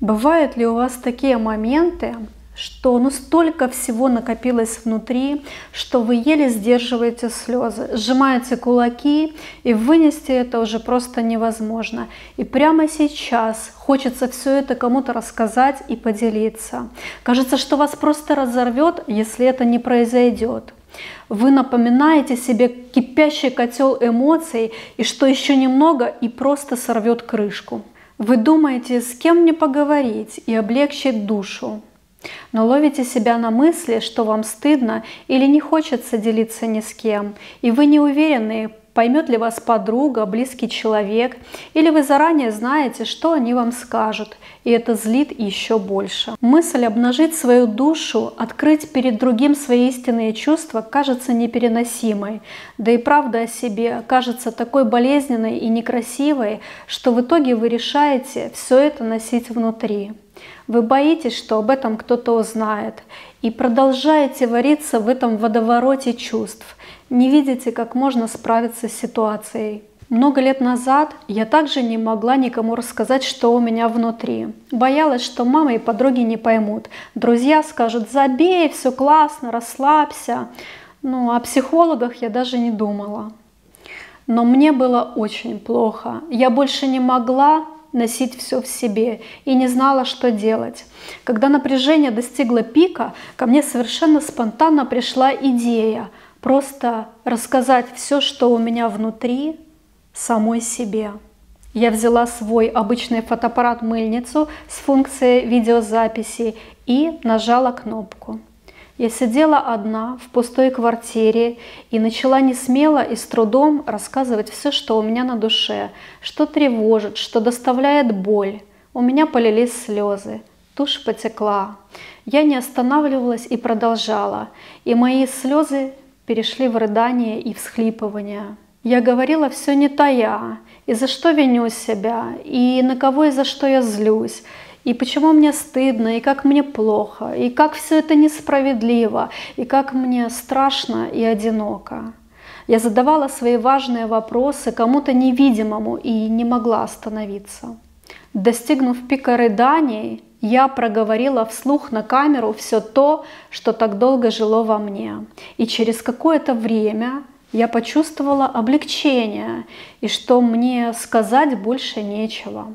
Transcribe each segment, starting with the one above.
Бывают ли у вас такие моменты, что ну столько всего накопилось внутри, что вы еле сдерживаете слезы, сжимаете кулаки, и вынести это уже просто невозможно. И прямо сейчас хочется все это кому-то рассказать и поделиться. Кажется, что вас просто разорвет, если это не произойдет. Вы напоминаете себе кипящий котел эмоций, и что еще немного, и просто сорвет крышку. Вы думаете, с кем мне поговорить и облегчить душу, но ловите себя на мысли, что вам стыдно или не хочется делиться ни с кем, и вы не уверены, поймет ли вас подруга, близкий человек, или вы заранее знаете, что они вам скажут, и это злит еще больше. Мысль обнажить свою душу, открыть перед другим свои истинные чувства кажется непереносимой, да и правда о себе кажется такой болезненной и некрасивой, что в итоге вы решаете все это носить внутри. Вы боитесь, что об этом кто-то узнает, и продолжаете вариться в этом водовороте чувств, не видите, как можно справиться с ситуацией. Много лет назад я также не могла никому рассказать, что у меня внутри. Боялась, что мама и подруги не поймут. Друзья скажут, забей, все классно, расслабься. Ну, о психологах я даже не думала. Но мне было очень плохо. Я больше не могла носить все в себе и не знала, что делать. Когда напряжение достигло пика, ко мне совершенно спонтанно пришла идея просто рассказать все, что у меня внутри, самой себе. Я взяла свой обычный фотоаппарат-мыльницу с функцией видеозаписи и нажала кнопку. Я сидела одна в пустой квартире и начала не смело и с трудом рассказывать все, что у меня на душе, что тревожит, что доставляет боль. У меня полились слезы, тушь потекла. Я не останавливалась и продолжала, и мои слезы перешли в рыдание и всхлипывание. Я говорила все не тая, и за что виню себя, и на кого и за что я злюсь, и почему мне стыдно, и как мне плохо, и как все это несправедливо, и как мне страшно и одиноко. Я задавала свои важные вопросы кому-то невидимому и не могла остановиться. Достигнув пика рыданий, я проговорила вслух на камеру все то, что так долго жило во мне. И через какое-то время я почувствовала облегчение и что мне сказать больше нечего.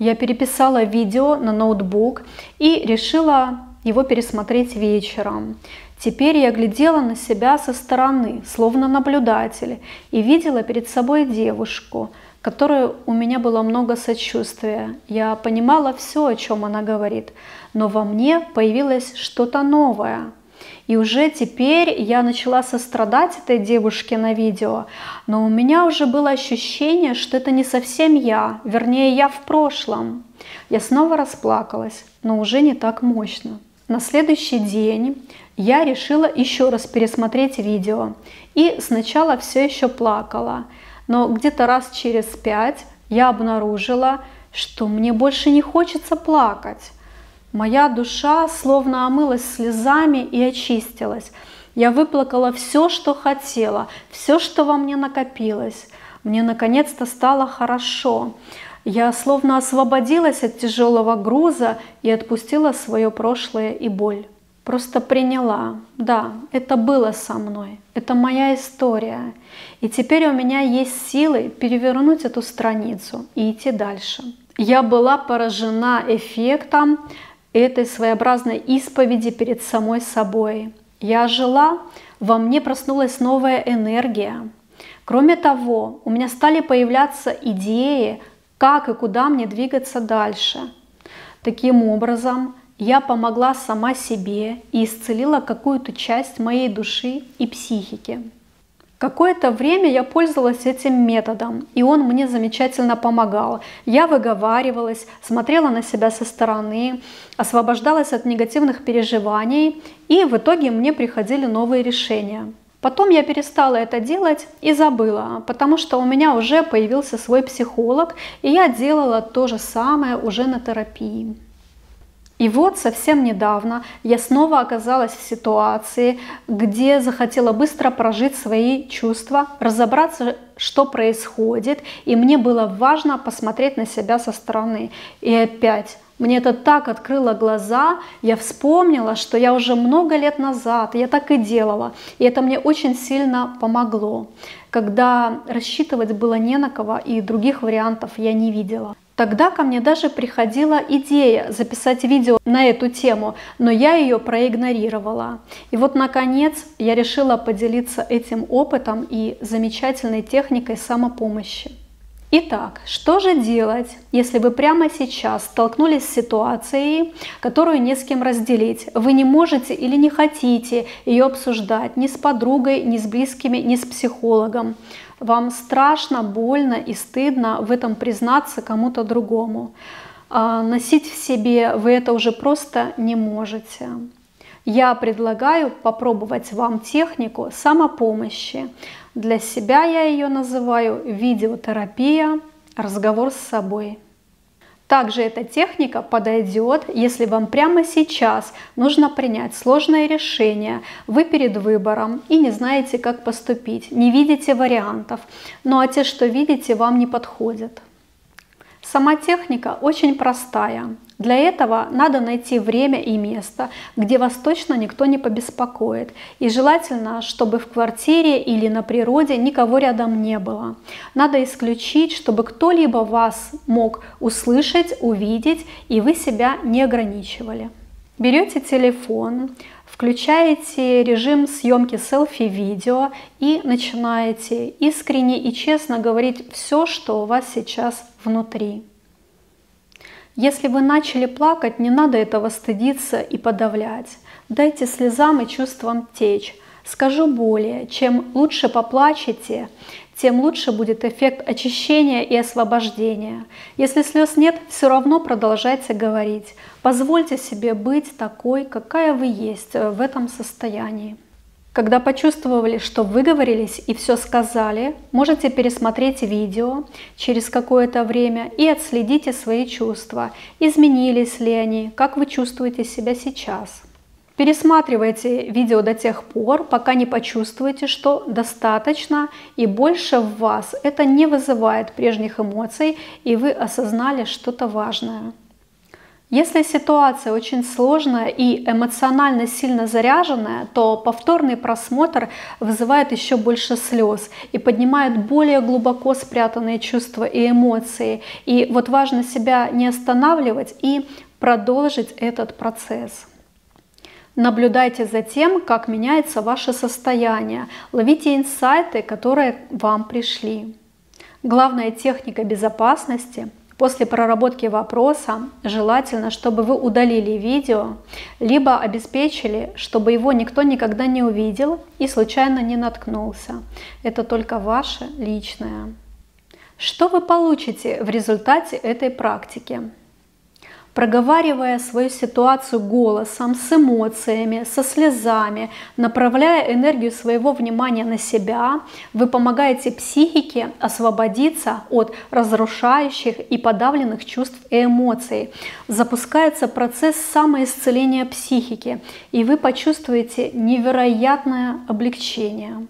Я переписала видео на ноутбук и решила его пересмотреть вечером. Теперь я глядела на себя со стороны, словно наблюдатель, и видела перед собой девушку, которой у меня было много сочувствия. Я понимала все, о чем она говорит, но во мне появилось что-то новое – и уже теперь я начала сострадать этой девушке на видео, но у меня уже было ощущение, что это не совсем я, вернее я в прошлом. Я снова расплакалась, но уже не так мощно. На следующий день я решила еще раз пересмотреть видео. И сначала все еще плакала, но где-то раз через пять я обнаружила, что мне больше не хочется плакать. Моя душа словно омылась слезами и очистилась. Я выплакала все, что хотела, все, что во мне накопилось. Мне наконец-то стало хорошо. Я словно освободилась от тяжелого груза и отпустила свое прошлое и боль. Просто приняла. Да, это было со мной. Это моя история. И теперь у меня есть силы перевернуть эту страницу и идти дальше. Я была поражена эффектом этой своеобразной исповеди перед самой собой. Я жила, во мне проснулась новая энергия. Кроме того, у меня стали появляться идеи, как и куда мне двигаться дальше. Таким образом, я помогла сама себе и исцелила какую-то часть моей души и психики. Какое-то время я пользовалась этим методом, и он мне замечательно помогал. Я выговаривалась, смотрела на себя со стороны, освобождалась от негативных переживаний, и в итоге мне приходили новые решения. Потом я перестала это делать и забыла, потому что у меня уже появился свой психолог, и я делала то же самое уже на терапии. И вот совсем недавно я снова оказалась в ситуации, где захотела быстро прожить свои чувства, разобраться, что происходит, и мне было важно посмотреть на себя со стороны. И опять Мне это так открыло глаза, я вспомнила, что я уже много лет назад, я так и делала, и это мне очень сильно помогло, когда рассчитывать было не на кого, и других вариантов я не видела. Тогда ко мне даже приходила идея записать видео на эту тему, но я ее проигнорировала. И вот, наконец, я решила поделиться этим опытом и замечательной техникой самопомощи. Итак, что же делать, если вы прямо сейчас столкнулись с ситуацией, которую не с кем разделить? Вы не можете или не хотите ее обсуждать ни с подругой, ни с близкими, ни с психологом. Вам страшно, больно и стыдно в этом признаться кому-то другому. А носить в себе вы это уже просто не можете. Я предлагаю попробовать вам технику самопомощи. Для себя я ее называю видеотерапия, разговор с собой. Также эта техника подойдет, если вам прямо сейчас нужно принять сложное решение, вы перед выбором и не знаете, как поступить, не видите вариантов, ну а те, что видите, вам не подходят. Сама техника очень простая. Для этого надо найти время и место, где вас точно никто не побеспокоит. И желательно, чтобы в квартире или на природе никого рядом не было. Надо исключить, чтобы кто-либо вас мог услышать, увидеть, и вы себя не ограничивали. Берете телефон, включаете режим съемки селфи-видео и начинаете искренне и честно говорить все, что у вас сейчас внутри. Если вы начали плакать, не надо этого стыдиться и подавлять. Дайте слезам и чувствам течь. Скажу более, чем лучше поплачете, тем лучше будет эффект очищения и освобождения. Если слез нет, все равно продолжайте говорить. Позвольте себе быть такой, какая вы есть в этом состоянии. Когда почувствовали, что выговорились и все сказали, можете пересмотреть видео через какое-то время и отследите свои чувства, изменились ли они, как вы чувствуете себя сейчас. Пересматривайте видео до тех пор, пока не почувствуете, что достаточно и больше в вас это не вызывает прежних эмоций и вы осознали что-то важное. Если ситуация очень сложная и эмоционально сильно заряженная, то повторный просмотр вызывает еще больше слез и поднимает более глубоко спрятанные чувства и эмоции. И вот важно себя не останавливать и продолжить этот процесс. Наблюдайте за тем, как меняется ваше состояние. Ловите инсайты, которые вам пришли. Главная техника безопасности – После проработки вопроса желательно, чтобы вы удалили видео, либо обеспечили, чтобы его никто никогда не увидел и случайно не наткнулся. Это только ваше личное. Что вы получите в результате этой практики? Проговаривая свою ситуацию голосом, с эмоциями, со слезами, направляя энергию своего внимания на себя, вы помогаете психике освободиться от разрушающих и подавленных чувств и эмоций. Запускается процесс самоисцеления психики, и вы почувствуете невероятное облегчение.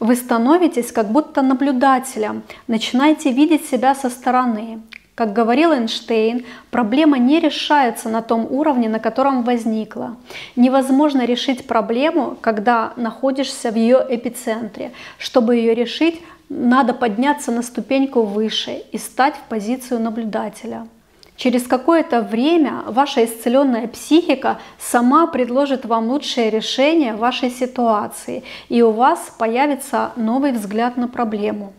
Вы становитесь как будто наблюдателем, начинаете видеть себя со стороны, как говорил Эйнштейн, проблема не решается на том уровне, на котором возникла. Невозможно решить проблему, когда находишься в ее эпицентре. Чтобы ее решить, надо подняться на ступеньку выше и стать в позицию наблюдателя. Через какое-то время ваша исцеленная психика сама предложит вам лучшее решение вашей ситуации, и у вас появится новый взгляд на проблему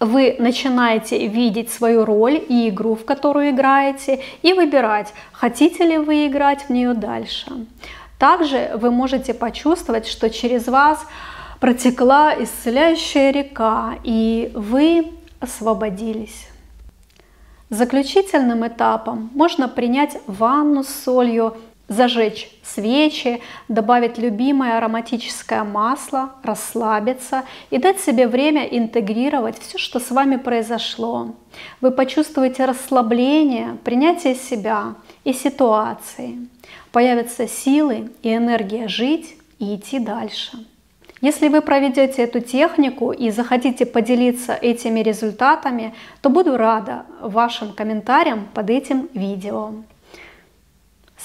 вы начинаете видеть свою роль и игру, в которую играете, и выбирать, хотите ли вы играть в нее дальше. Также вы можете почувствовать, что через вас протекла исцеляющая река, и вы освободились. Заключительным этапом можно принять ванну с солью зажечь свечи, добавить любимое ароматическое масло, расслабиться и дать себе время интегрировать все, что с вами произошло. Вы почувствуете расслабление, принятие себя и ситуации. Появятся силы и энергия жить и идти дальше. Если вы проведете эту технику и захотите поделиться этими результатами, то буду рада вашим комментариям под этим видео.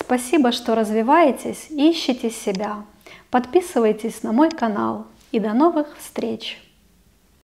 Спасибо, что развиваетесь и ищете себя. Подписывайтесь на мой канал. И до новых встреч!